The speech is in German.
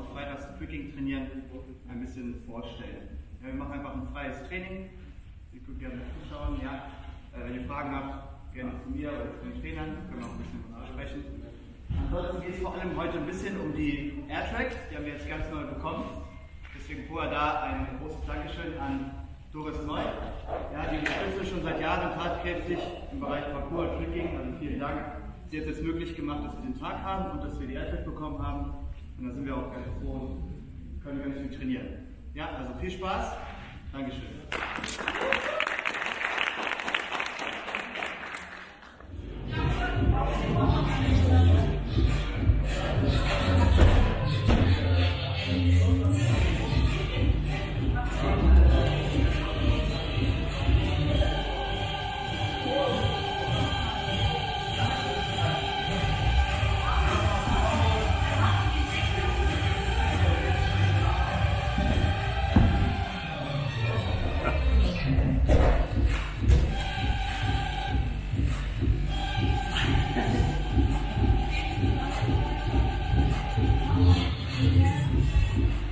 auch freitags Tricking trainieren, ein bisschen vorstellen. Ja, wir machen einfach ein freies Training. Ihr könnt gerne zuschauen. Ja. Äh, wenn ihr Fragen habt, gerne zu mir oder zu den Trainern, können wir auch ein bisschen sprechen. Ansonsten geht es vor allem heute ein bisschen um die AirTracks, die haben wir jetzt ganz neu bekommen. Deswegen vorher da ein großes Dankeschön an Doris Neu. Ja, die unterstützt schon seit Jahren tatkräftig im Bereich Parkour und Tricking. Also vielen Dank. Sie hat es möglich gemacht, dass wir den Tag haben und dass wir die AirTrack bekommen haben. Und da sind wir auch ganz froh und können ganz viel trainieren. Ja, also viel Spaß. Dankeschön. よし。